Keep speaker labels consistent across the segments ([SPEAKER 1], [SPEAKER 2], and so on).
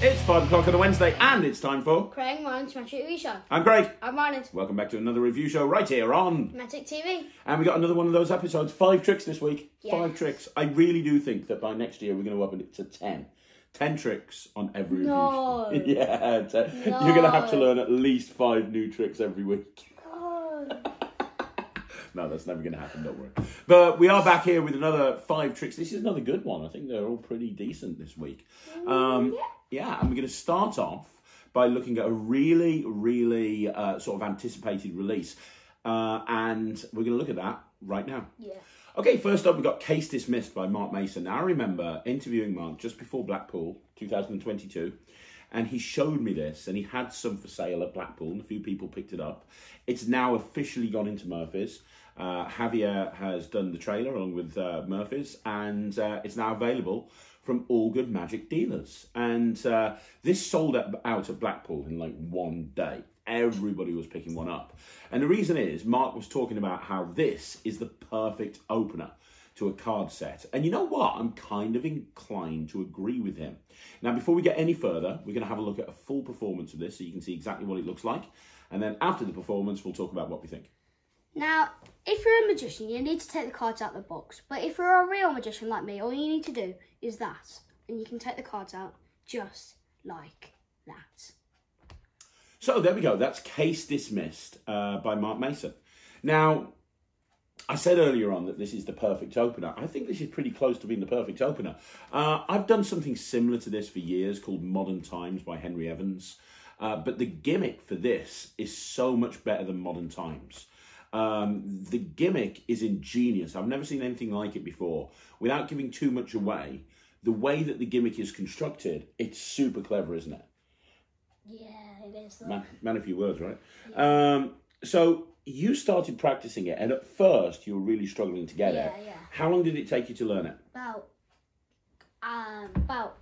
[SPEAKER 1] It's 5 o'clock on a Wednesday and it's time for.
[SPEAKER 2] Craig Ryland's Magic TV Show.
[SPEAKER 1] I'm Craig.
[SPEAKER 2] I'm Ryan.
[SPEAKER 1] Welcome back to another review show right here on.
[SPEAKER 2] Magic TV.
[SPEAKER 1] And we got another one of those episodes. Five tricks this week. Five tricks. I really do think that by next year we're going to up it to 10. 10 tricks on every
[SPEAKER 2] No.
[SPEAKER 1] review show. yeah. ten. You're going to have to learn at least five new tricks every week. No, that's never going to happen, don't worry. But we are back here with another five tricks. This is another good one. I think they're all pretty decent this week. Um, yeah, and we're going to start off by looking at a really, really uh, sort of anticipated release. Uh, and we're going to look at that right now.
[SPEAKER 2] Yeah.
[SPEAKER 1] Okay, first up, we got Case Dismissed by Mark Mason. Now, I remember interviewing Mark just before Blackpool 2022, and he showed me this, and he had some for sale at Blackpool, and a few people picked it up. It's now officially gone into Murphy's. Uh, Javier has done the trailer along with uh, Murphy's, and uh, it's now available from all good magic dealers. And uh, this sold out out at Blackpool in like one day. Everybody was picking one up. And the reason is, Mark was talking about how this is the perfect opener to a card set. And you know what? I'm kind of inclined to agree with him. Now, before we get any further, we're going to have a look at a full performance of this so you can see exactly what it looks like. And then after the performance, we'll talk about what we think.
[SPEAKER 2] Now, if you're a magician, you need to take the cards out of the box. But if you're a real magician like me, all you need to do is that. And you can take the cards out just like that.
[SPEAKER 1] So there we go. That's Case Dismissed uh, by Mark Mason. Now, I said earlier on that this is the perfect opener. I think this is pretty close to being the perfect opener. Uh, I've done something similar to this for years called Modern Times by Henry Evans. Uh, but the gimmick for this is so much better than Modern Times. Um, the gimmick is ingenious. I've never seen anything like it before. Without giving too much away, the way that the gimmick is constructed, it's super clever, isn't it?
[SPEAKER 2] Yeah, it is.
[SPEAKER 1] Man, man a few words, right? Um, so you started practicing it, and at first you were really struggling to get it.
[SPEAKER 2] Yeah, yeah.
[SPEAKER 1] How long did it take you to learn it?
[SPEAKER 2] About, um, about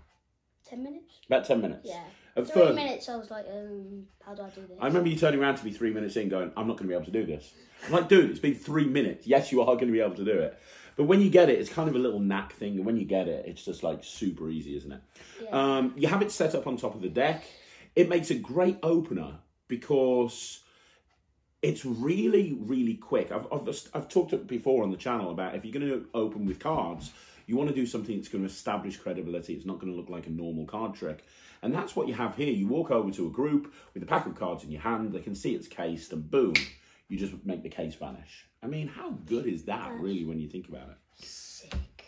[SPEAKER 2] 10 minutes?
[SPEAKER 1] About ten minutes.
[SPEAKER 2] Yeah.
[SPEAKER 1] At
[SPEAKER 2] Three
[SPEAKER 1] first,
[SPEAKER 2] minutes, I was like, um, how do I do this?
[SPEAKER 1] I remember you turning around to me three minutes in, going, "I'm not going to be able to do this." I'm like, "Dude, it's been three minutes. Yes, you are going to be able to do it." But when you get it, it's kind of a little knack thing, and when you get it, it's just like super easy, isn't it?
[SPEAKER 2] Yeah.
[SPEAKER 1] Um, you have it set up on top of the deck. It makes a great opener because it's really, really quick. I've, I've, I've talked before on the channel about if you're going to open with cards, you want to do something that's going to establish credibility. It's not going to look like a normal card trick. And that's what you have here. You walk over to a group with a pack of cards in your hand, they can see it's cased, and boom, you just make the case vanish. I mean, how good is that, really, when you think about it?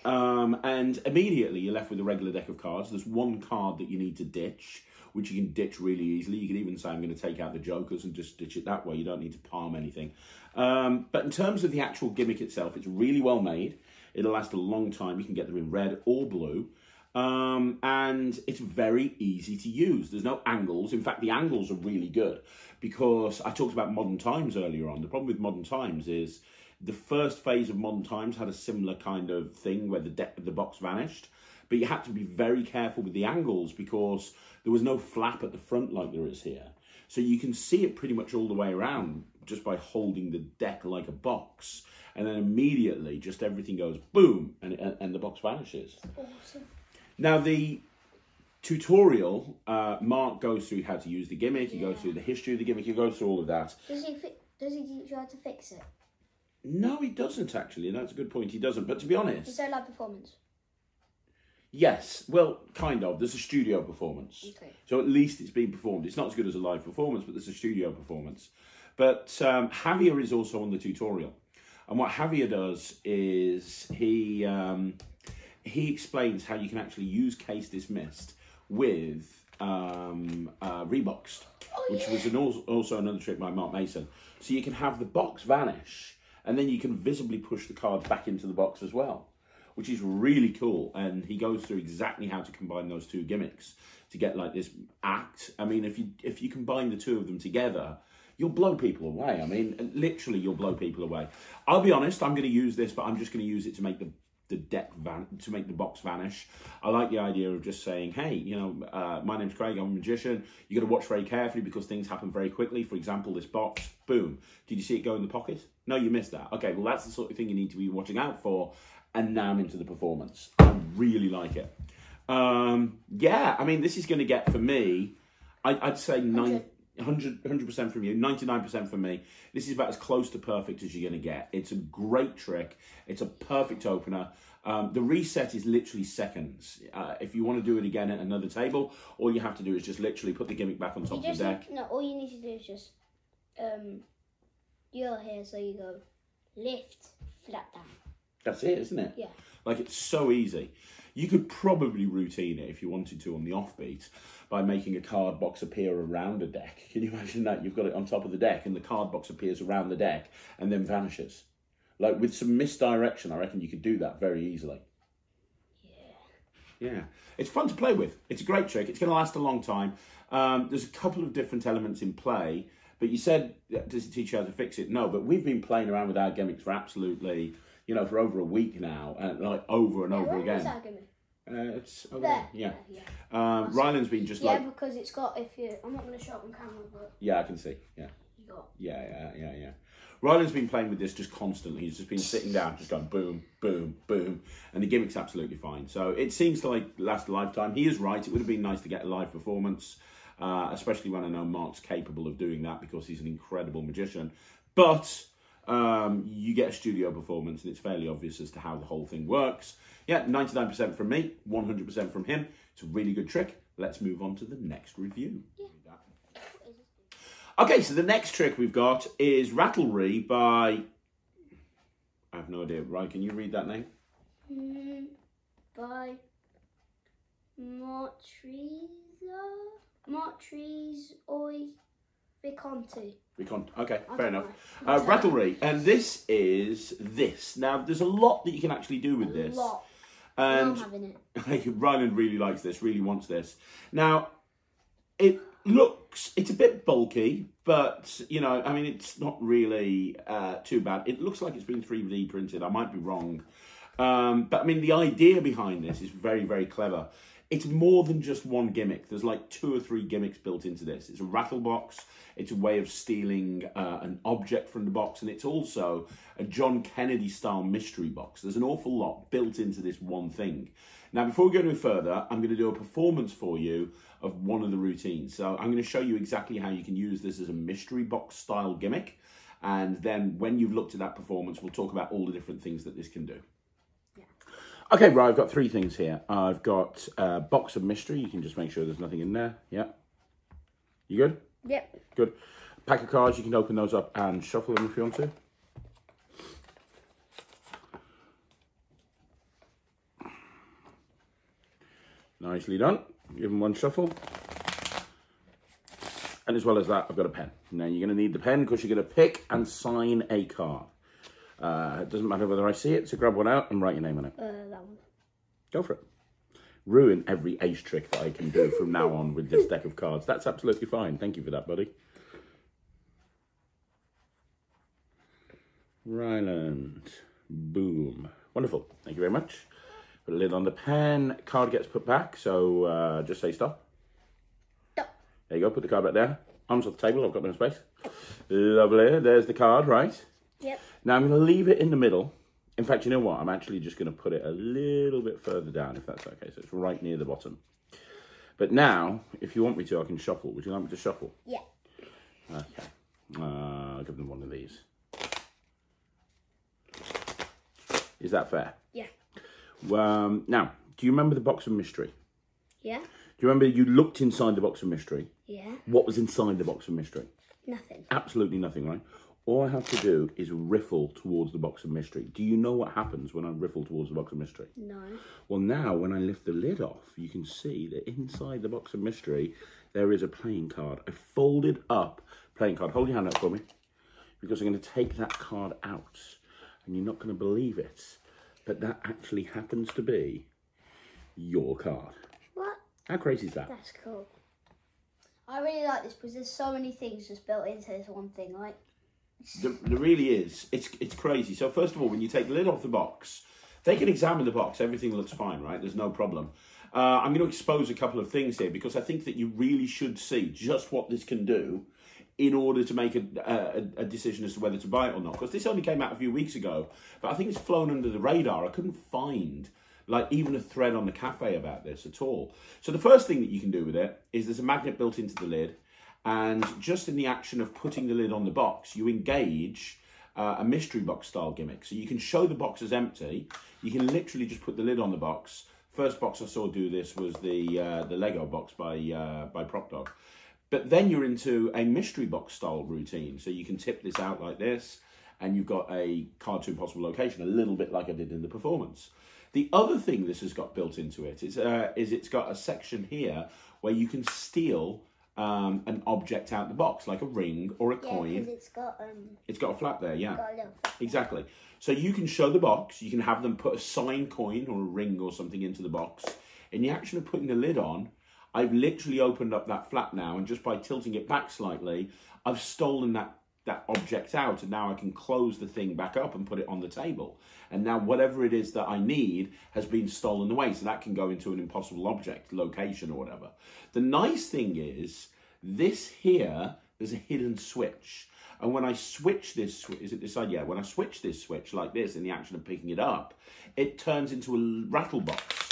[SPEAKER 1] Um, and immediately you're left with a regular deck of cards. There's one card that you need to ditch, which you can ditch really easily. You can even say, I'm going to take out the jokers and just ditch it that way. You don't need to palm anything. Um, but in terms of the actual gimmick itself, it's really well made. It'll last a long time. You can get them in red or blue. Um, and it's very easy to use. There's no angles. In fact, the angles are really good because I talked about modern times earlier on. The problem with modern times is the first phase of modern times had a similar kind of thing where the de- the box vanished, but you had to be very careful with the angles because there was no flap at the front like there is here. So you can see it pretty much all the way around just by holding the deck like a box, and then immediately just everything goes boom, and and, and the box vanishes.
[SPEAKER 2] Awesome.
[SPEAKER 1] Now the tutorial, uh, Mark goes through how to use the gimmick. He goes through the history of the gimmick. He goes through all of that.
[SPEAKER 2] Does he, does he teach you how to fix it?
[SPEAKER 1] No, he doesn't actually. and That's a good point. He doesn't. But to be honest,
[SPEAKER 2] Is there live performance?
[SPEAKER 1] yes. Well, kind of. There's a studio performance.
[SPEAKER 2] Okay.
[SPEAKER 1] So at least it's being performed. It's not as good as a live performance, but there's a studio performance. But um, Javier is also on the tutorial, and what Javier does is he um, he explains how you can actually use case dismissed with um, uh, Reboxed, which was an also, also another trick by Mark Mason. So you can have the box vanish, and then you can visibly push the cards back into the box as well, which is really cool. And he goes through exactly how to combine those two gimmicks to get like this act. I mean, if you if you combine the two of them together, you'll blow people away. I mean, literally, you'll blow people away. I'll be honest, I'm going to use this, but I'm just going to use it to make the the deck van to make the box vanish. I like the idea of just saying, hey, you know, uh, my name's Craig, I'm a magician. You got to watch very carefully because things happen very quickly. For example, this box, boom. Did you see it go in the pocket? No, you missed that. Okay, well, that's the sort of thing you need to be watching out for. And now I'm into the performance. I really like it. Um, yeah, I mean, this is going to get for me. I, I'd say nine. 100 percent from you, ninety nine percent from me. This is about as close to perfect as you're going to get. It's a great trick. It's a perfect opener. Um, the reset is literally seconds. Uh, if you want to do it again at another table, all you have to do is just literally put the gimmick back on top of the deck.
[SPEAKER 2] no. All you need to do is just um, you're here, so you go lift flat down.
[SPEAKER 1] That's it, isn't it?
[SPEAKER 2] Yeah.
[SPEAKER 1] Like it's so easy. You could probably routine it if you wanted to on the offbeat by making a card box appear around a deck. Can you imagine that? You've got it on top of the deck and the card box appears around the deck and then vanishes. Like with some misdirection, I reckon you could do that very easily. Yeah. Yeah. It's fun to play with. It's a great trick. It's going to last a long time. Um, there's a couple of different elements in play, but you said, does it teach you how to fix it? No, but we've been playing around with our gimmicks for absolutely, you know, for over a week now, and like over and over
[SPEAKER 2] Where
[SPEAKER 1] again.
[SPEAKER 2] Is that gonna be?
[SPEAKER 1] Uh, it's over
[SPEAKER 2] There.
[SPEAKER 1] Yeah.
[SPEAKER 2] yeah.
[SPEAKER 1] Um, Ryland's been just
[SPEAKER 2] Yeah,
[SPEAKER 1] like,
[SPEAKER 2] because it's got. If you, I'm not gonna show it on camera, but
[SPEAKER 1] yeah, I can see. Yeah.
[SPEAKER 2] you got.
[SPEAKER 1] Yeah, yeah, yeah, yeah. Ryland's been playing with this just constantly. He's just been sitting down, just going boom, boom, boom, and the gimmick's absolutely fine. So it seems like last a lifetime. He is right. It would have been nice to get a live performance, uh, especially when I know Mark's capable of doing that because he's an incredible magician. But um, you get a studio performance, and it's fairly obvious as to how the whole thing works. Yeah, 99% from me, 100% from him. It's a really good trick. Let's move on to the next review. Okay, so the next trick we've got is Rattlery by. I have no idea. Right, can you read that name?
[SPEAKER 2] Mm, by Martreza, Martrese Oi Viconti.
[SPEAKER 1] Okay,
[SPEAKER 2] I
[SPEAKER 1] fair enough. Uh, Rattlery, and this is this. Now, there's a lot that you can actually do with this.
[SPEAKER 2] Lot.
[SPEAKER 1] And
[SPEAKER 2] I'm having it.
[SPEAKER 1] Ryland really likes this, really wants this. Now, it looks, it's a bit bulky, but, you know, I mean, it's not really uh, too bad. It looks like it's been 3D printed. I might be wrong. Um, but, I mean, the idea behind this is very, very clever. It's more than just one gimmick. There's like two or three gimmicks built into this. It's a rattle box. It's a way of stealing uh, an object from the box, and it's also a John Kennedy style mystery box. There's an awful lot built into this one thing. Now, before we go any further, I'm going to do a performance for you of one of the routines. So I'm going to show you exactly how you can use this as a mystery box style gimmick. And then when you've looked at that performance, we'll talk about all the different things that this can do. Okay, right, I've got three things here. I've got a box of mystery. You can just make sure there's nothing in there. Yeah. You good?
[SPEAKER 2] Yep.
[SPEAKER 1] Good. Pack of cards, you can open those up and shuffle them if you want to. Nicely done. Give them one shuffle. And as well as that, I've got a pen. Now you're going to need the pen because you're going to pick and sign a card. Uh, it doesn't matter whether I see it, so grab one out and write your name on it.
[SPEAKER 2] Uh, that one.
[SPEAKER 1] Go for it. Ruin every ace trick that I can do from now on with this deck of cards. That's absolutely fine. Thank you for that, buddy. Ryland. Boom. Wonderful. Thank you very much. Put a lid on the pen. Card gets put back, so uh, just say stop.
[SPEAKER 2] Stop.
[SPEAKER 1] There you go. Put the card back there. Arms off the table. I've got no space. Lovely. There's the card, right?
[SPEAKER 2] Yep.
[SPEAKER 1] Now I'm going to leave it in the middle. In fact, you know what? I'm actually just going to put it a little bit further down, if that's okay. So it's right near the bottom. But now, if you want me to, I can shuffle. Would you like me to shuffle?
[SPEAKER 2] Yeah.
[SPEAKER 1] Okay. Uh, I'll give them one of these. Is that fair?
[SPEAKER 2] Yeah.
[SPEAKER 1] Um, now, do you remember the box of mystery?
[SPEAKER 2] Yeah.
[SPEAKER 1] Do you remember you looked inside the box of mystery?
[SPEAKER 2] Yeah.
[SPEAKER 1] What was inside the box of mystery?
[SPEAKER 2] Nothing.
[SPEAKER 1] Absolutely nothing, right? All I have to do is riffle towards the box of mystery. Do you know what happens when I riffle towards the box of mystery?
[SPEAKER 2] No.
[SPEAKER 1] Well, now when I lift the lid off, you can see that inside the box of mystery, there is a playing card, a folded up playing card. Hold your hand up for me, because I'm going to take that card out, and you're not going to believe it, but that actually happens to be your card.
[SPEAKER 2] What?
[SPEAKER 1] How crazy is that?
[SPEAKER 2] That's cool. I really like this because there's so many things just built into this one thing. Like,
[SPEAKER 1] There, there really is. It's it's crazy. So first of all, when you take the lid off the box, they can examine the box. Everything looks fine, right? There's no problem. Uh, I'm going to expose a couple of things here because I think that you really should see just what this can do in order to make a, a, a decision as to whether to buy it or not. Because this only came out a few weeks ago, but I think it's flown under the radar. I couldn't find like even a thread on the cafe about this at all. So the first thing that you can do with it is there's a magnet built into the lid, and just in the action of putting the lid on the box, you engage uh, a mystery box style gimmick. So you can show the box as empty. You can literally just put the lid on the box. First box I saw do this was the uh, the Lego box by uh, by Prop Dog. But then you're into a mystery box style routine. So you can tip this out like this, and you've got a card to impossible location, a little bit like I did in the performance. The other thing this has got built into it is, uh, is it's got a section here where you can steal um, an object out the box, like a ring or a
[SPEAKER 2] Yeah,
[SPEAKER 1] coin.
[SPEAKER 2] it's got um
[SPEAKER 1] It's got a flap there, yeah.
[SPEAKER 2] got a little. flap.
[SPEAKER 1] Exactly. So you can show the box, you can have them put a signed coin or a ring or something into the box. In the action of putting the lid on, I've literally opened up that flap now, and just by tilting it back slightly, I've stolen that, that object out, and now I can close the thing back up and put it on the table. And now whatever it is that I need has been stolen away, so that can go into an impossible object, location or whatever. The nice thing is, this here, there's a hidden switch. And when I switch this, is it this side? Yeah, when I switch this switch like this in the action of picking it up, it turns into a rattle box.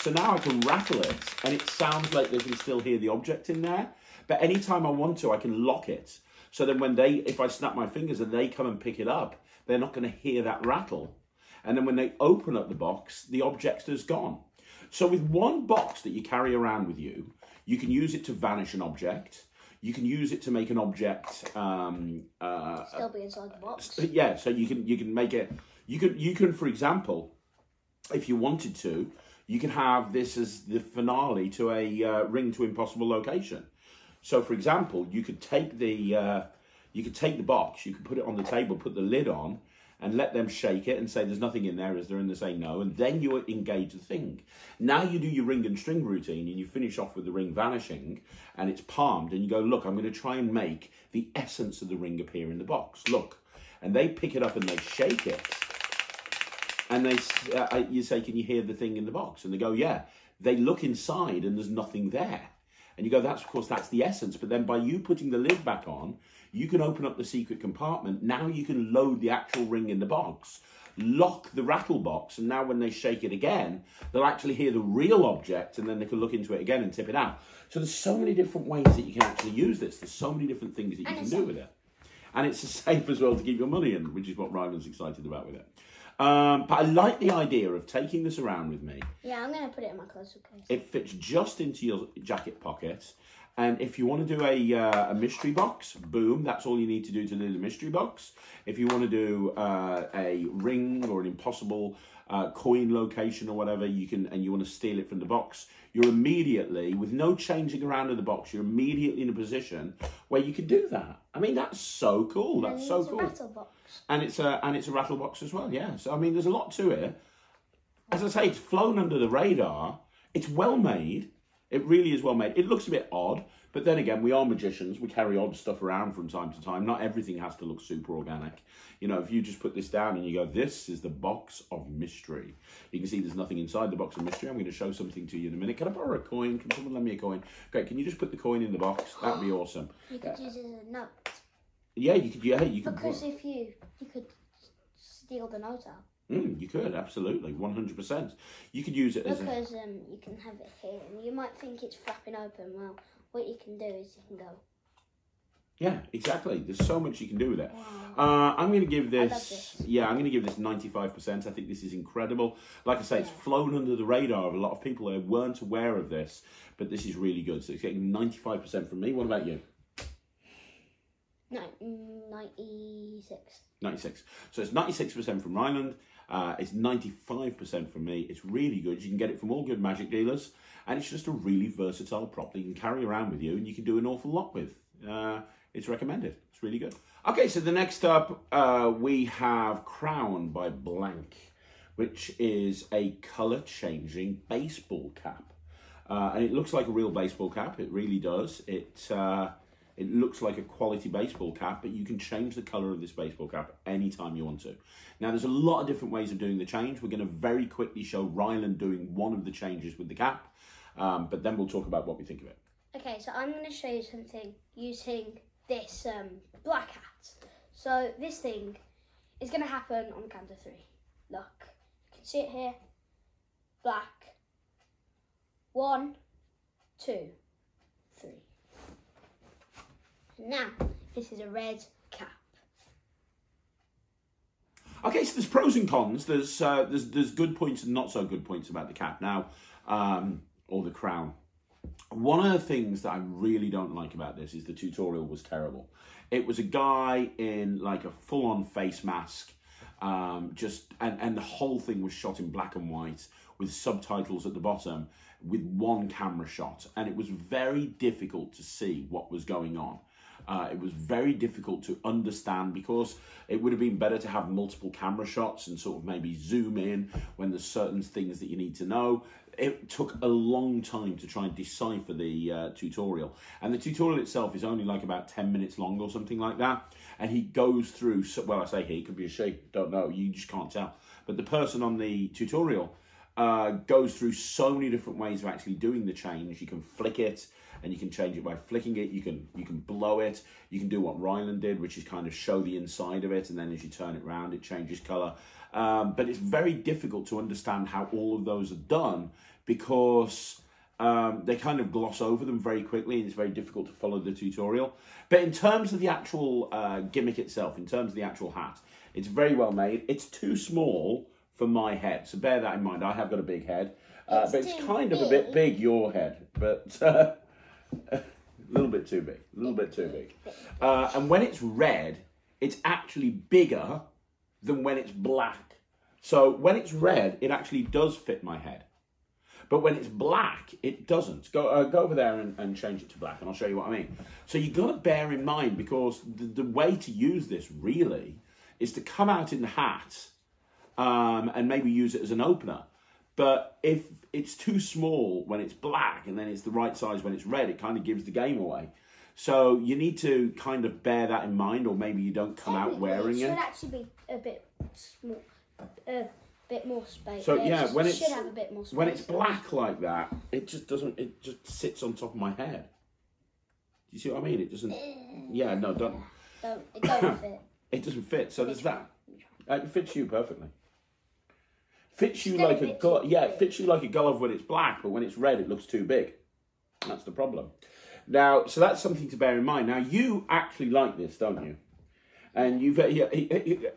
[SPEAKER 1] So now I can rattle it and it sounds like they can still hear the object in there. But anytime I want to, I can lock it. So then when they, if I snap my fingers and they come and pick it up, they're not going to hear that rattle. And then when they open up the box, the object is gone. So with one box that you carry around with you, you can use it to vanish an object. You can use it to make an object um, uh,
[SPEAKER 2] Still be inside the box.
[SPEAKER 1] yeah so you can you can make it you can you can for example if you wanted to you can have this as the finale to a uh, ring to impossible location so for example you could take the uh, you could take the box you could put it on the table put the lid on and let them shake it and say there's nothing in there is there? And they say no and then you engage the thing. Now you do your ring and string routine and you finish off with the ring vanishing and it's palmed and you go look i'm going to try and make the essence of the ring appear in the box. Look. And they pick it up and they shake it. And they uh, you say can you hear the thing in the box? And they go yeah. They look inside and there's nothing there and you go that's of course that's the essence. But then by you putting the lid back on you can open up the secret compartment. Now you can load the actual ring in the box lock the rattle box and now when they shake it again they'll actually hear the real object and then they can look into it again and tip it out. So there's so many different ways that you can actually use this. There's so many different things that you can do with it. And it's safe as well to keep your money in, which is what Ryland's excited about with it. Um, but I like the idea of taking this around with me.
[SPEAKER 2] Yeah, I'm gonna put it in my clothes case.
[SPEAKER 1] It fits just into your jacket pocket. And if you want to do a, uh, a mystery box, boom, that's all you need to do to do the mystery box. If you want to do uh, a ring or an impossible uh, coin location or whatever, you can, and you want to steal it from the box, you're immediately, with no changing around in the box, you're immediately in a position where you can do that. I mean, that's so cool. That's
[SPEAKER 2] And
[SPEAKER 1] so
[SPEAKER 2] it's a
[SPEAKER 1] cool
[SPEAKER 2] rattle box.
[SPEAKER 1] and it's a and it's a rattle box as well. Yeah. So I mean, there's a lot to it. As I say, it's flown under the radar. It's well made. It really is well made. It looks a bit odd, but then again, we are magicians. We carry odd stuff around from time to time. Not everything has to look super organic. You know, if you just put this down and you go, "This is the box of mystery," you can see there's nothing inside the box of mystery. I'm going to show something to you in a minute. Can I borrow a coin? Can someone lend me a coin? Great. Can you just put the coin in the box? That'd be awesome.
[SPEAKER 2] You could use it as a note.
[SPEAKER 1] Yeah, you could. Yeah, you could.
[SPEAKER 2] Because if you you could steal the note out.
[SPEAKER 1] Mm, you could absolutely, one hundred percent. You could use it as a,
[SPEAKER 2] Because um you can have it here and you might think it's flapping open. Well, what you can do is you can go.
[SPEAKER 1] yeah, exactly. There's so much you can do with it. Uh, I'm going to give this,
[SPEAKER 2] this.
[SPEAKER 1] yeah, I'm going to give this ninety five percent. I think this is incredible. Like I say, it's flown under the radar of a lot of people who weren't aware of this, but this is really good. So it's getting ninety five percent from me. What about you?
[SPEAKER 2] No, ninety six.
[SPEAKER 1] 96. So it's 96% from Ryland. Uh, it's 95% from me. It's really good. You can get it from all good magic dealers. And it's just a really versatile prop that you can carry around with you and you can do an awful lot with. Uh, it's recommended. It's really good. Okay, so the next up, uh, we have Crown by Blank, which is a color changing baseball cap. Uh, and it looks like a real baseball cap. It really does. It uh, it looks like a quality baseball cap, but you can change the color of this baseball cap anytime you want to. Now, there's a lot of different ways of doing the change. We're going to very quickly show Ryland doing one of the changes with the cap, um, but then we'll talk about what we think of it.
[SPEAKER 2] Okay, so I'm going to show you something using this um, black hat. So this thing is going to happen on count of three. Look, you can see it here. black. One, two. Now, this is a red cap.
[SPEAKER 1] Okay, so there's pros and cons. There's uh, there's there's good points and not so good points about the cap now, um, or the crown. One of the things that I really don't like about this is the tutorial was terrible. It was a guy in like a full-on face mask, um, just and and the whole thing was shot in black and white with subtitles at the bottom with one camera shot, and it was very difficult to see what was going on. Uh, it was very difficult to understand because it would have been better to have multiple camera shots and sort of maybe zoom in when there's certain things that you need to know. It took a long time to try and decipher the uh, tutorial. And the tutorial itself is only like about 10 minutes long or something like that. And he goes through, well, I say he, could be a she, don't know, you just can't tell. But the person on the tutorial uh, goes through so many different ways of actually doing the change. You can flick it, and you can change it by flicking it. You can you can blow it. You can do what Ryland did, which is kind of show the inside of it, and then as you turn it around, it changes color. Um, but it's very difficult to understand how all of those are done because um, they kind of gloss over them very quickly, and it's very difficult to follow the tutorial. But in terms of the actual uh, gimmick itself, in terms of the actual hat, it's very well made. It's too small for my head, so bear that in mind. I have got a big head, uh,
[SPEAKER 2] It's
[SPEAKER 1] but it's kind of a bit
[SPEAKER 2] big.
[SPEAKER 1] big, your head, but uh, a little bit too big, a little bit too big. Uh, and when it's red, it's actually bigger than when it's black. So when it's red, it actually does fit my head. But when it's black, it doesn't. Go uh, go over there and, and change it to black, and I'll show you what I mean. So you've got to bear in mind because the, the way to use this really is to come out in the hat um, and maybe use it as an opener. But if it's too small when it's black and then it's the right size when it's red, it kind of gives the game away. So you need to kind of bear that in mind, or maybe you don't come out wearing
[SPEAKER 2] it
[SPEAKER 1] it.
[SPEAKER 2] should actually be a bit small, a bit more space.
[SPEAKER 1] So,
[SPEAKER 2] It
[SPEAKER 1] yeah,
[SPEAKER 2] just
[SPEAKER 1] when
[SPEAKER 2] should
[SPEAKER 1] it's-
[SPEAKER 2] have a bit more space.
[SPEAKER 1] When it's black like that, it just doesn't. It just sits on top of my head. Do you see what I mean? It doesn't. Yeah, no, don't.
[SPEAKER 2] don't, it don't fit.
[SPEAKER 1] It doesn't fit. So there's that. Uh, It fits you perfectly. Fits you like a glove. Yeah, it fits you like a glove when it's black, but when it's red, it looks too big. That's the problem. Now, so that's something to bear in mind. Now, you actually like this, don't you? And you've uh, yeah,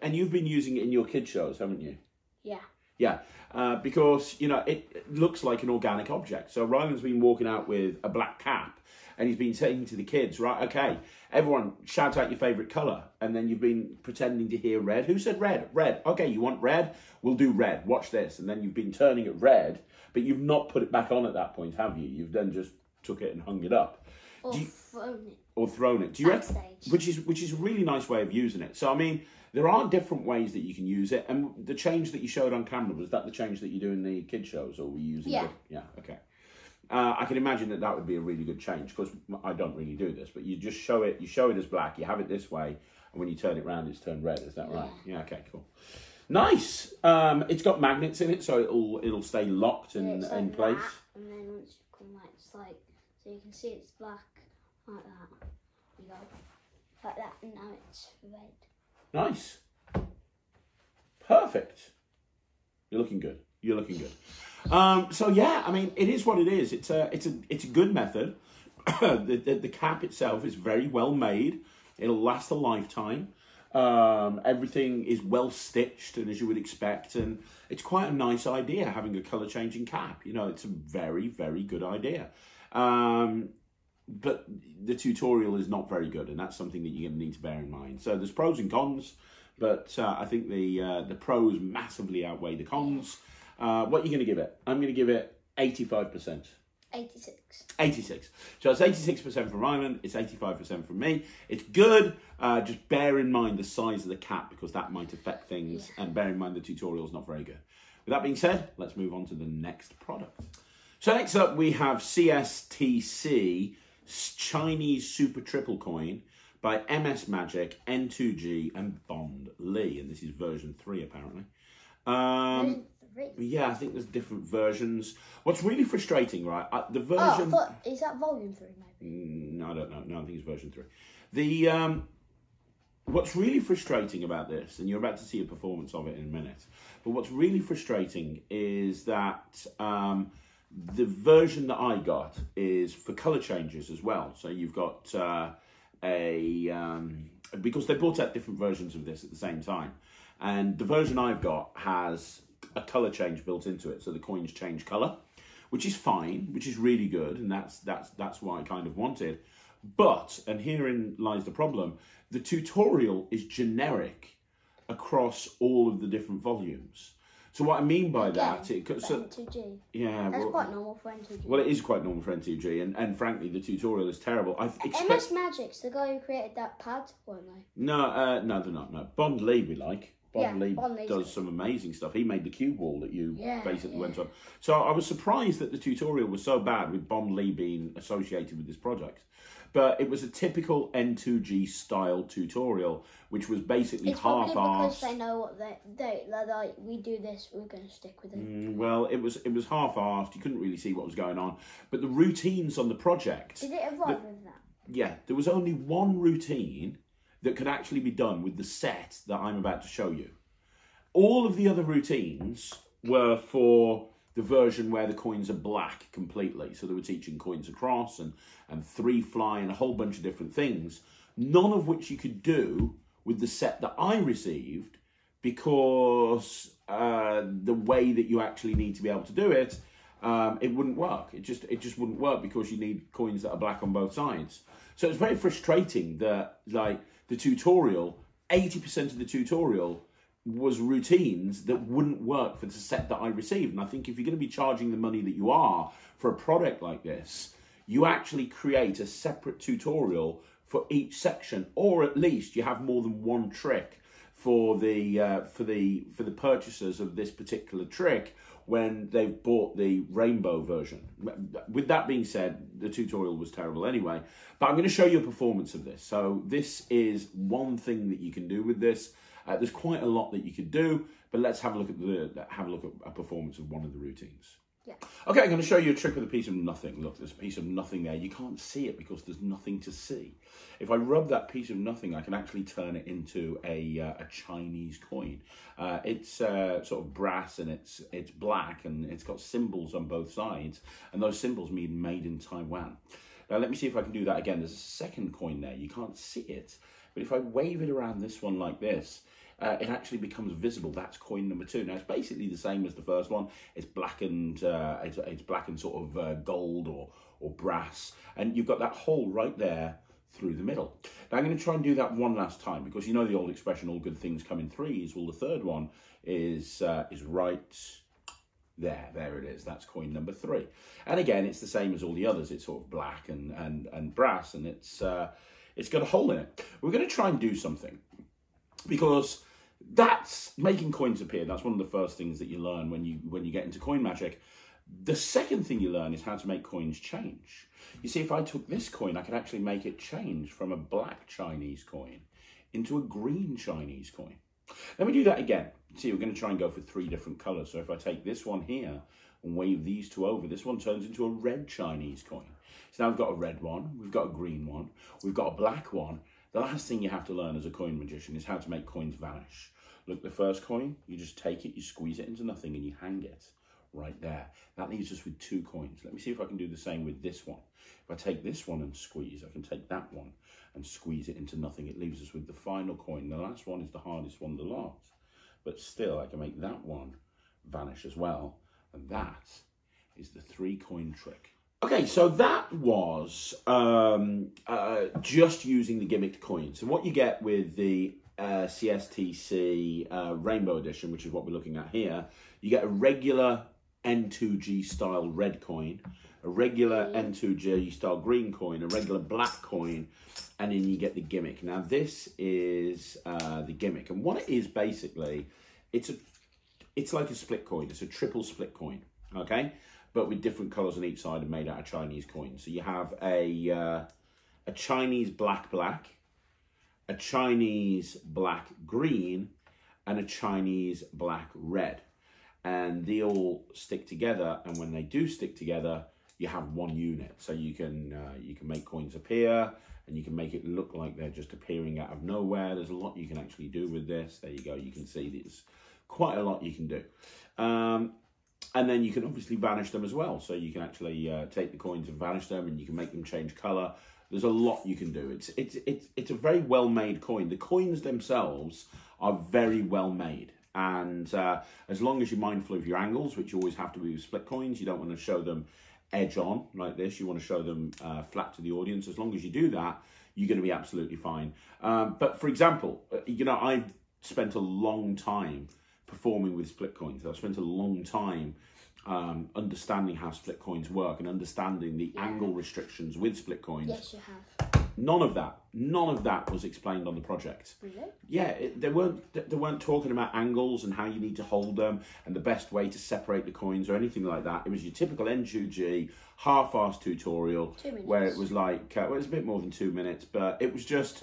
[SPEAKER 1] and you've been using it in your kid shows, haven't you?
[SPEAKER 2] Yeah.
[SPEAKER 1] Yeah, uh, because you know it, it looks like an organic object. So Ryland's been walking out with a black cap, and he's been saying to the kids, "Right, okay, everyone, shout out your favourite colour. And then you've been pretending to hear red. Who said red? Red. Okay, you want red? We'll do red. Watch this. And then you've been turning it red, but you've not put it back on at that point, have you? You've then just took it and hung it up
[SPEAKER 2] Or
[SPEAKER 1] you-
[SPEAKER 2] thrown it.
[SPEAKER 1] or thrown it. Do you reckon? Which is which is a really nice way of using it. So I mean, there are different ways that you can use it. And the change that you showed on camera was that the change that you do in the kid shows, or were you using?
[SPEAKER 2] Yeah.
[SPEAKER 1] it? Yeah. Okay. Uh, I can imagine that that would be a really good change because I don't really do this, but you just show it. You show it as black. You have it this way, and when you turn it round, it's turned red. Is that right? Yeah. Okay. Cool. Nice. Um, it's got magnets in it, so it'll it'll stay locked in
[SPEAKER 2] It's
[SPEAKER 1] in
[SPEAKER 2] like
[SPEAKER 1] place.
[SPEAKER 2] that, and then once you come like, it's like, so you can see it's black, like that. You go, like that, and now it's red.
[SPEAKER 1] Nice. Perfect. You're looking good. You're looking good. Um, so yeah, I mean, it is what it is. It's a it's a it's a good method. the, the the cap itself is very well made. It'll last a lifetime. Um, everything is well stitched, and as you would expect, and it's quite a nice idea having a color changing cap. You know, it's a very very good idea. Um, but the tutorial is not very good, and that's something that you're going to need to bear in mind. So there's pros and cons, but uh, I think the uh, the pros massively outweigh the cons. Uh, what are you going to give it? I'm going to give it 85%.
[SPEAKER 2] 86.
[SPEAKER 1] 86. So it's 86% from Ryland, it's 85% from me. It's good, uh, just bear in mind the size of the cap because that might affect things, and bear in mind the tutorial's not very good. With that being said, let's move on to the next product. So next up we have CSTC Chinese Super Triple Coin by NS Magic, N2G, and Bond Lee, and this is version 3 apparently. Um,
[SPEAKER 2] three.
[SPEAKER 1] yeah, I think there's different versions. What's really frustrating, right? Uh, the
[SPEAKER 2] Oh, I
[SPEAKER 1] version.
[SPEAKER 2] thought, is that volume three maybe?
[SPEAKER 1] Mm, No, I don't know. No, I think it's version three. The um, what's really frustrating about this, and you're about to see a performance of it in a minute, but what's really frustrating is that um, the version that I got is for color changes as well. So you've got uh, a um, because they brought out different versions of this at the same time, and the version I've got has a color change built into it, so the coins change color, which is fine, which is really good, and that's that's that's what I kind of wanted. But and herein lies the problem: the tutorial is generic across all of the different volumes. So what I mean by that, it,
[SPEAKER 2] For
[SPEAKER 1] so
[SPEAKER 2] N2G.
[SPEAKER 1] yeah,
[SPEAKER 2] That's
[SPEAKER 1] well,
[SPEAKER 2] quite normal for N2G.
[SPEAKER 1] well, it is quite normal for N2G, and, and frankly, the tutorial is terrible. I expect
[SPEAKER 2] NS Magic's the guy who created that pad, weren't they?
[SPEAKER 1] no, uh, no, they're not. No, Bond Lee we like. Bond
[SPEAKER 2] Yeah,
[SPEAKER 1] Lee
[SPEAKER 2] Lee's
[SPEAKER 1] does some amazing stuff. He made the cube wall that you
[SPEAKER 2] Yeah,
[SPEAKER 1] basically
[SPEAKER 2] yeah.
[SPEAKER 1] went on. So I was surprised that the tutorial was so bad with Bond Lee being associated with this project. But it was a typical N2G style tutorial, which was basically
[SPEAKER 2] It's probably because
[SPEAKER 1] half-assed.
[SPEAKER 2] they know what they they they're like. We do this, we're gonna stick with it.
[SPEAKER 1] Mm, Well, it was it was half-assed. You couldn't really see what was going on. But the routines on the project
[SPEAKER 2] Did it evolve with that?
[SPEAKER 1] yeah, there was only one routine that could actually be done with the set that I'm about to show you. All of the other routines were for the version where the coins are black completely. So they were teaching coins across and, and three fly and a whole bunch of different things, none of which you could do with the set that I received because uh, the way that you actually need to be able to do it, um, it wouldn't work. It just it just wouldn't work because you need coins that are black on both sides. So it's very frustrating that like the tutorial, eighty percent of the tutorial was routines that wouldn't work for the set that I received. And I think if you're going to be charging the money that you are for a product like this, you actually create a separate tutorial for each section, or at least you have more than one trick for the uh, for the for the purchasers of this particular trick when they've bought the rainbow version. With that being said, the tutorial was terrible anyway. But I'm going to show you a performance of this. So this is one thing that you can do with this. Uh, there's quite a lot that you could do, but let's have a look at the have a look at a performance of one of the routines.
[SPEAKER 2] Yeah.
[SPEAKER 1] Okay, I'm going to show you a trick with a piece of nothing. Look, there's a piece of nothing there. You can't see it because there's nothing to see. If I rub that piece of nothing, I can actually turn it into a, uh, a Chinese coin. Uh, it's uh, sort of brass and it's it's black and it's got symbols on both sides, and those symbols mean made in Taiwan. Now let me see if I can do that again. There's a second coin there. You can't see it, but if I wave it around this one like this, uh, it actually becomes visible. That's coin number two. Now it's basically the same as the first one. It's black and uh, it's, it's black and sort of uh, gold or or brass, and you've got that hole right there through the middle. Now I'm going to try and do that one last time because you know the old expression, "All good things come in threes. Well, the third one is uh, is right there. There it is. That's coin number three. And again, it's the same as all the others. It's sort of black and and and brass, and it's uh, it's got a hole in it. We're going to try and do something because that's making coins appear. That's one of the first things that you learn when you when you get into coin magic. The second thing you learn is how to make coins change. You see, if I took this coin, I could actually make it change from a black Chinese coin into a green Chinese coin. Let me do that again. See, we're going to try and go for three different colors. So if I take this one here and wave these two over, this one turns into a red Chinese coin. So now we've got a red one, we've got a green one, we've got a black one. The last thing you have to learn as a coin magician is how to make coins vanish. Look, the first coin, you just take it, you squeeze it into nothing and you hang it right there. That leaves us with two coins. Let me see if I can do the same with this one. If I take this one and squeeze, I can take that one and squeeze it into nothing. It leaves us with the final coin. The last one is the hardest one the lot. But still, I can make that one vanish as well. And that is the three coin trick. Okay, so that was um, uh, just using the gimmicked coins. So what you get with the uh, CSTC uh, Rainbow Edition, which is what we're looking at here, you get a regular N2G style red coin, a regular N2G style green coin, a regular black coin, and then you get the gimmick. Now this is uh, the gimmick, and what it is basically, it's a, it's like a split coin. It's a triple split coin, okay, but with different colours on each side and made out of Chinese coins. So you have a uh, a Chinese black black, a Chinese black green, and a Chinese black red. And they all stick together, and when they do stick together, you have one unit. So you can uh, you can make coins appear and you can make it look like they're just appearing out of nowhere. There's a lot you can actually do with this. There you go. You can see there's quite a lot you can do. Um, and then you can obviously vanish them as well. So you can actually uh, take the coins and vanish them, and you can make them change color. There's a lot you can do. It's it's it's it's a very well made coin. The coins themselves are very well made, and uh, as long as you're mindful of your angles, which you always have to be with split coins, you don't want to show them edge on like this. You want to show them uh, flat to the audience. As long as you do that, you're going to be absolutely fine. Um, but for example, uh, you know, I've spent a long time performing with split coins. I've spent a long time um, understanding how split coins work and understanding the
[SPEAKER 2] Yeah.
[SPEAKER 1] angle restrictions with split coins.
[SPEAKER 2] Yes, you have.
[SPEAKER 1] None of that, none of that was explained on the project.
[SPEAKER 2] Really?
[SPEAKER 1] Yeah, it, they weren't they weren't talking about angles and how you need to hold them and the best way to separate the coins or anything like that. It was your typical N2G half-assed tutorial where it was like uh, well, it was a bit more than two minutes, but it was just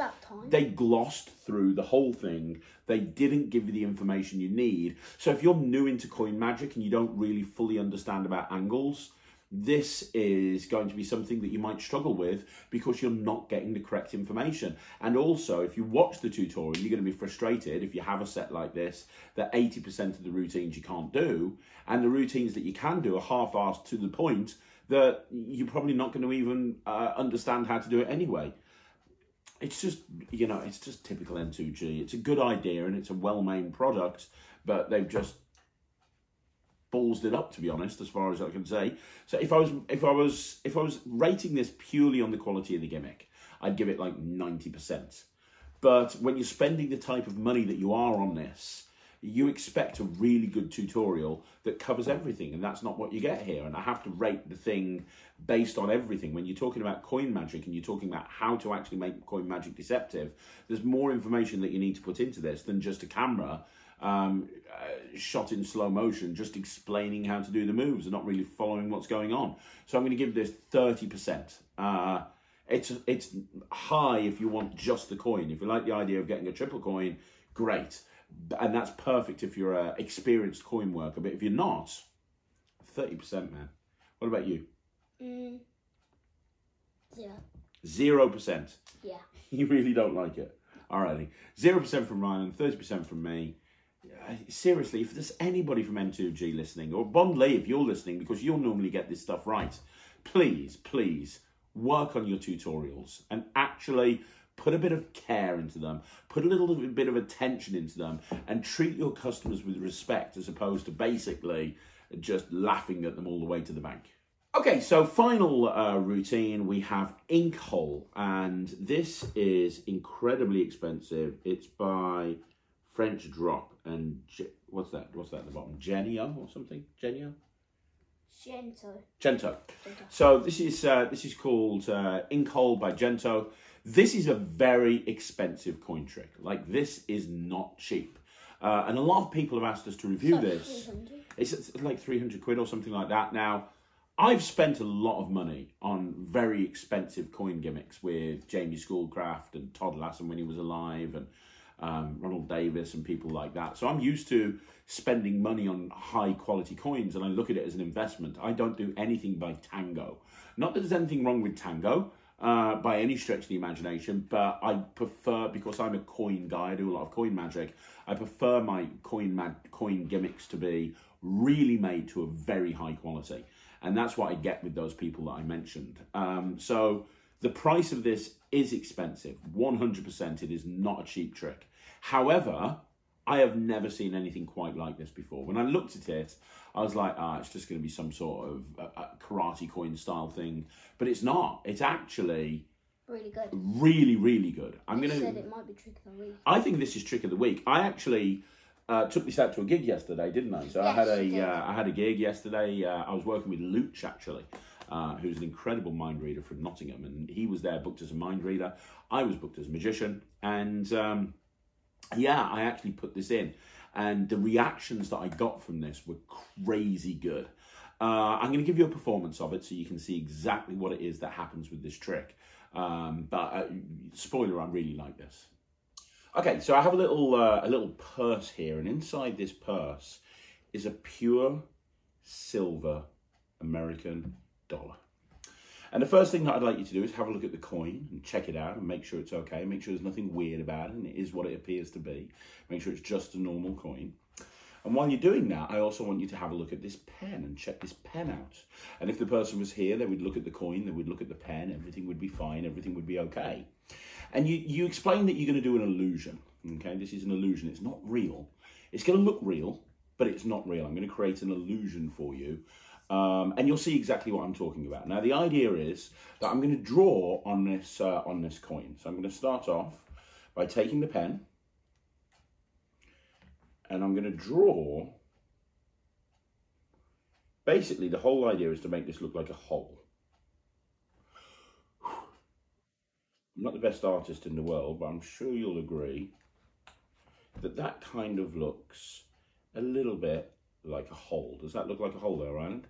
[SPEAKER 1] they glossed through the whole thing. They didn't give you the information you need. So if you're new into coin magic and you don't really fully understand about angles, this is going to be something that you might struggle with because you're not getting the correct information. And also, if you watch the tutorial, you're going to be frustrated if you have a set like this that 80% of the routines you can't do, and the routines that you can do are half-assed to the point that you're probably not going to even uh, understand how to do it anyway it's just you know it's just typical N2G. It's a good idea and it's a well-made product, but they've just ballsed it up to be honest, as far as I can say. So if I was if I was if I was rating this purely on the quality of the gimmick, I'd give it like ninety percent. But when you're spending the type of money that you are on this, you expect a really good tutorial that covers everything, and that's not what you get here. And I have to rate the thing based on everything. When you're talking about coin magic and you're talking about how to actually make coin magic deceptive, there's more information that you need to put into this than just a camera um, uh, shot in slow motion, just explaining how to do the moves and not really following what's going on. So I'm going to give this 30%. Uh, it's it's high if you want just the coin. If you like the idea of getting a triple coin, great, and that's perfect if you're an experienced coin worker. But if you're not, thirty percent, man. What about you?
[SPEAKER 2] Mm. Zero.
[SPEAKER 1] Zero percent.
[SPEAKER 2] Yeah.
[SPEAKER 1] You really don't like it. Alrighty, zero percent from Ryland, thirty percent from me. Seriously, if there's anybody from N2G listening, or Bond Lee, if you're listening, because you'll normally get this stuff right, please, please work on your tutorials and actually put a bit of care into them, put a little bit of attention into them, and treat your customers with respect as opposed to basically just laughing at them all the way to the bank. Okay, so final uh, routine we have Ink Hole, and this is incredibly expensive. It's by French Drop and what's that? What's that at the bottom? Genio or something? Genio?
[SPEAKER 2] Gento.
[SPEAKER 1] Gento. So this is uh, this is called uh, Ink Hole by Gento. This is a very expensive coin trick. Like this is not cheap, uh, and a lot of people have asked us to review
[SPEAKER 2] So,
[SPEAKER 1] this.
[SPEAKER 2] 300.
[SPEAKER 1] It's, it's like 300 quid or something like that. Now, I've spent a lot of money on very expensive coin gimmicks with Jamie Schoolcraft and Todd Lassen when he was alive and um, Ronald Davis and people like that. So I'm used to spending money on high quality coins and I look at it as an investment. I don't do anything by Tango. Not that there's anything wrong with Tango. Uh, by any stretch of the imagination, but I prefer because I'm a coin guy. I do a lot of coin magic. I prefer my coin mag- coin gimmicks to be really made to a very high quality, and that's what I get with those people that I mentioned. Um, so the price of this is expensive. One hundred percent, it is not a cheap trick. However, I have never seen anything quite like this before. When I looked at it, I was like, ah, it's just going to be some sort of uh, uh, karate coin style thing. But it's not. It's actually
[SPEAKER 2] Really good.
[SPEAKER 1] really, really good. I'm
[SPEAKER 2] You
[SPEAKER 1] going
[SPEAKER 2] said it might be trick of the week.
[SPEAKER 1] I think this is trick of the week. I actually uh, took this out to a gig yesterday, didn't I? So I had a uh, I had a gig yesterday. Uh, I was working with Luch actually, uh, who's an incredible mind reader from Nottingham, and he was there booked as a mind reader. I was booked as a magician, and um, yeah, I actually put this in, and the reactions that I got from this were crazy good. Uh, I'm going to give you a performance of it so you can see exactly what it is that happens with this trick. Um, but uh, spoiler, I really like this. Okay, so I have a little uh, a little purse here, and inside this purse is a pure silver American dollar. And the first thing that I'd like you to do is have a look at the coin and check it out and make sure it's okay. Make sure there's nothing weird about it and it is what it appears to be. Make sure it's just a normal coin. And while you're doing that, I also want you to have a look at this pen and check this pen out. And if the person was here, they would look at the coin, they would look at the pen, everything would be fine, everything would be okay. And you, you explain that you're going to do an illusion. Okay, this is an illusion, it's not real. It's going to look real, but it's not real. I'm going to create an illusion for you. Um, and you'll see exactly what I'm talking about. Now, the idea is that I'm going to draw on this, uh, on this coin. So I'm going to start off by taking the pen and I'm going to draw. Basically, the whole idea is to make this look like a hole. I'm not the best artist in the world, but I'm sure you'll agree that that kind of looks a little bit like a hole. Does that look like a hole there, Ryland?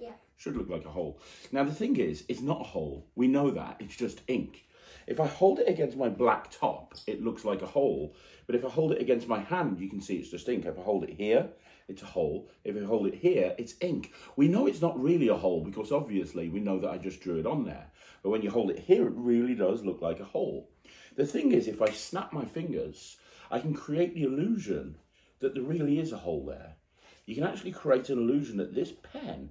[SPEAKER 2] Yeah.
[SPEAKER 1] Should look like a hole. Now, the thing is, it's not a hole. We know that. It's just ink. If I hold it against my black top, it looks like a hole. But if I hold it against my hand, you can see it's just ink. If I hold it here, it's a hole. If I hold it here, it's ink. We know it's not really a hole because obviously we know that I just drew it on there. But when you hold it here, it really does look like a hole. The thing is, if I snap my fingers, I can create the illusion that there really is a hole there. You can actually create an illusion that this pen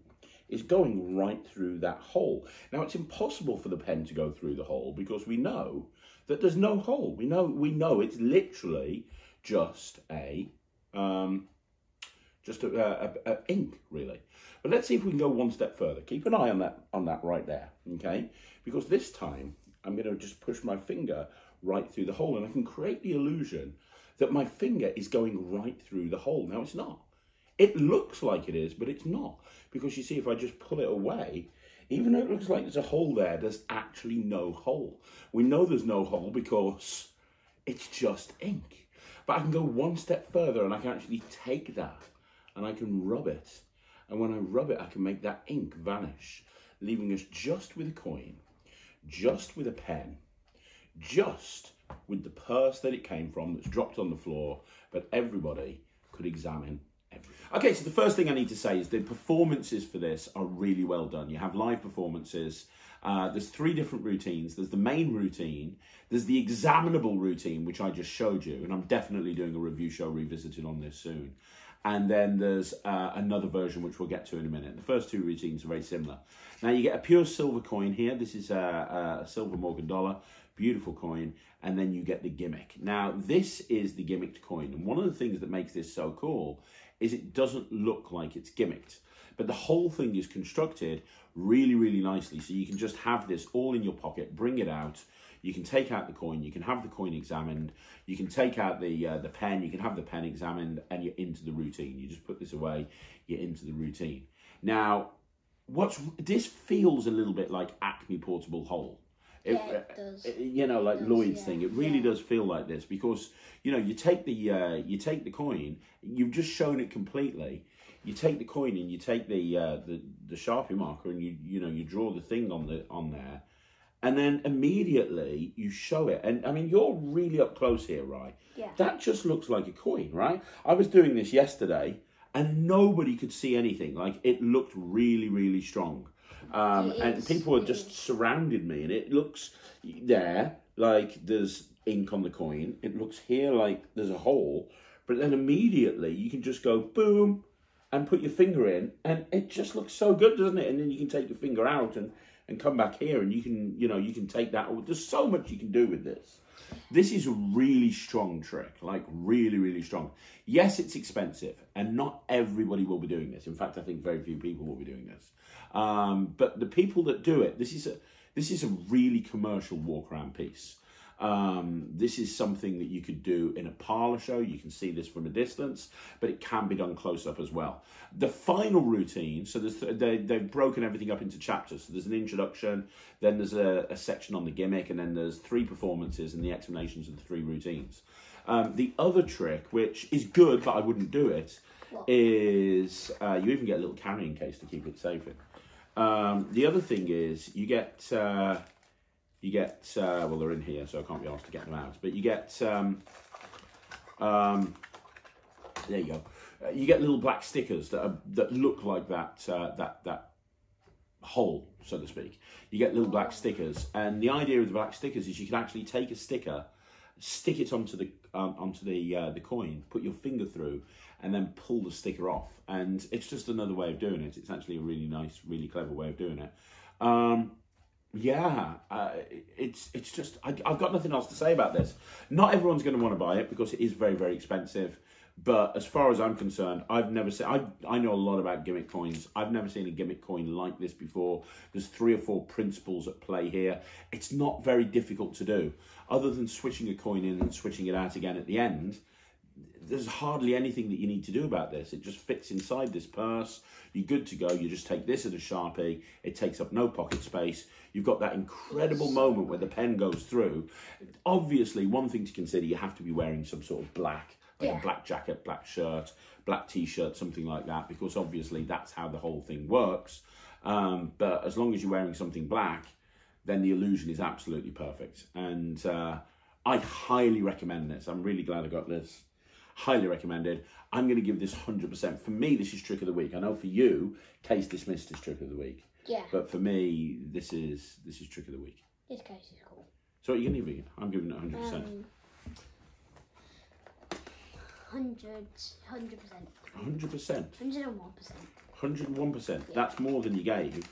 [SPEAKER 1] is going right through that hole. Now it's impossible for the pen to go through the hole because we know that there's no hole. We know we know it's literally just a um, just a, a, a, ink really. But let's see if we can go one step further. Keep an eye on that on that right there, okay? Because this time I'm going to just push my finger right through the hole and I can create the illusion that my finger is going right through the hole. Now it's not. It looks like it is, but it's not. Because you see, if I just pull it away, even though it looks like there's a hole there, there's actually no hole. We know there's no hole because it's just ink. But I can go one step further and I can actually take that and I can rub it. And when I rub it, I can make that ink vanish, leaving us just with a coin, just with a pen, just with the purse that it came from that's dropped on the floor, but everybody could examine Okay, so the first thing I need to say is the performances for this are really well done. You have live performances. Uh, there's three different routines. There's the main routine. There's the examinable routine, which I just showed you, and I'm definitely doing a review show revisited on this soon. And then there's uh, another version, which we'll get to in a minute. The first two routines are very similar. Now you get a pure silver coin here. This is a, a silver Morgan dollar, beautiful coin. And then you get the gimmick. Now this is the gimmicked coin. And one of the things that makes this so cool is it doesn't look like it's gimmicked. But the whole thing is constructed really, really nicely. So you can just have this all in your pocket, bring it out. You can take out the coin, you can have the coin examined, you can take out the uh, the pen, you can have the pen examined, and you're into the routine. You just put this away, you're into the routine. Now, what's this feels a little bit like Acme Portable Hole.
[SPEAKER 2] It, yeah, it does.
[SPEAKER 1] You know, like
[SPEAKER 2] does,
[SPEAKER 1] Lloyd's
[SPEAKER 2] yeah.
[SPEAKER 1] thing. It really
[SPEAKER 2] Yeah.
[SPEAKER 1] does feel like this because you know you take the uh, you take the coin. You've just shown it completely. You take the coin and you take the uh, the the sharpie marker and you you know you draw the thing on the on there, and then immediately you show it. And I mean, you're really up close here, right?
[SPEAKER 2] Yeah.
[SPEAKER 1] That just looks like a coin, right? I was doing this yesterday and nobody could see anything. Like it looked really, really strong. Um, and people
[SPEAKER 2] it
[SPEAKER 1] just surrounded me and it looks there like there's ink on the coin. It looks here like there's a hole. But then immediately you can just go boom and put your finger in and it just looks so good, doesn't it? And then you can take your finger out and, and come back here and you can, you know, you can take that. There's so much you can do with this. This is a really strong trick, like really, really strong. Yes, it's expensive, and not everybody will be doing this. In fact, I think very few people will be doing this. Um, but the people that do it, this is a this is a really commercial walk around piece. Um, this is something that you could do in a parlor show. You can see this from a distance, but it can be done close up as well. The final routine, so there's, they, they've broken everything up into chapters. So there's an introduction, then there's a, a section on the gimmick, and then there's three performances and the explanations of the three routines. Um, the other trick, which is good, but I wouldn't do it, is uh, you even get a little carrying case to keep it safe in. Um, the other thing is you get uh, you get uh, well they're in here so I can't be asked to get them out, but you get um, um, there you go. Uh, you get little black stickers that are, that look like that uh, that that hole, so to speak. You get little black stickers, and the idea of the black stickers is you can actually take a sticker, stick it onto the um, onto the uh, the coin, put your finger through, and then pull the sticker off. And it's just another way of doing it. It's actually a really nice, really clever way of doing it. Um, yeah, uh, it's it's just I, I've got nothing else to say about this. Not everyone's going to want to buy it because it is very very expensive. But as far as I'm concerned, I've never seen. I I know a lot about gimmick coins. I've never seen a gimmick coin like this before. There's three or four principles at play here. It's not very difficult to do, other than switching a coin in and switching it out again at the end there's hardly anything that you need to do about this. It just fits inside this purse. You're good to go. You just take this as a Sharpie. It takes up no pocket space. You've got that incredible moment where the pen goes through. Obviously, one thing to consider, you have to be wearing some sort of black, like
[SPEAKER 2] Yeah.
[SPEAKER 1] a black jacket, black shirt, black t-shirt, something like that, because obviously that's how the whole thing works. Um, but as long as you're wearing something black, then the illusion is absolutely perfect. And uh, I highly recommend this. I'm really glad I got this. Highly recommended. I'm going to give this 100%. For me, this is trick of the week. I know for you, case dismissed is trick of the week.
[SPEAKER 2] Yeah,
[SPEAKER 1] But for me, this is this is trick of the week.
[SPEAKER 2] this case is cool.
[SPEAKER 1] So what are you going to give it? I'm giving it 100%.
[SPEAKER 2] Um, hundred, hundred percent,
[SPEAKER 1] 100%.
[SPEAKER 2] hundred and one percent.
[SPEAKER 1] 101%. That's more than you gave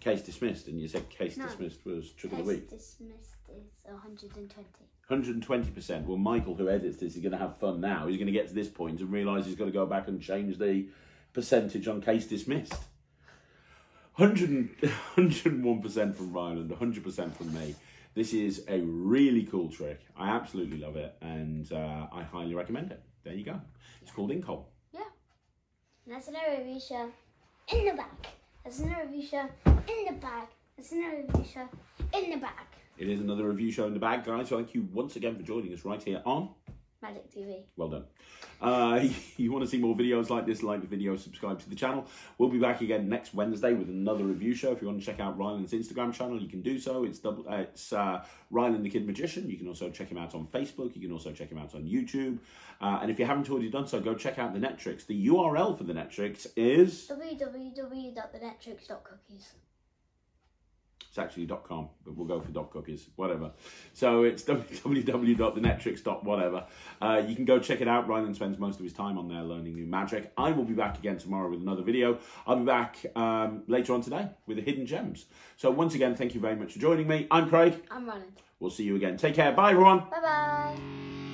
[SPEAKER 1] case dismissed. And you said case
[SPEAKER 2] No.
[SPEAKER 1] dismissed was trick of the week.
[SPEAKER 2] dismissed is hundred and twenty.
[SPEAKER 1] 120%. Well, Michael, who edits this, is going to have fun now. He's going to get to this point and realise he's got to go back and change the percentage on case dismissed. 100 and- 101% from Ryland, 100% from me. This is a really cool trick. I absolutely love it and uh, I highly recommend it. There you go. It's called Ink Hole.
[SPEAKER 2] Yeah. And that's another review show in the back. That's another review show in the back. That's another review show in the back.
[SPEAKER 1] It is another review show in the bag, guys. So thank you once again for joining us right here on
[SPEAKER 2] Magic TV.
[SPEAKER 1] Well done. Uh, you want to see more videos like this, like the video, subscribe to the channel. We'll be back again next Wednesday with another review show. If you want to check out Ryland's Instagram channel, you can do so. It's double. Uh, it's uh, Ryland the Kid Magician. You can also check him out on Facebook. You can also check him out on YouTube. Uh, and if you haven't already done so, go check out the Netrix. The URL for the Netrix is
[SPEAKER 2] www.thenetrix.cookies.
[SPEAKER 1] It's actually .com, but we'll go for dot .cookies, whatever. So it's www.thenetrix.whatever. Uh, you can go check it out. Ryland spends most of his time on there learning new magic. I will be back again tomorrow with another video. I'll be back um, later on today with the hidden gems. So once again, thank you very much for joining me. I'm Craig.
[SPEAKER 2] I'm Ryland.
[SPEAKER 1] We'll see you again. Take care. Bye, everyone.
[SPEAKER 2] Bye bye.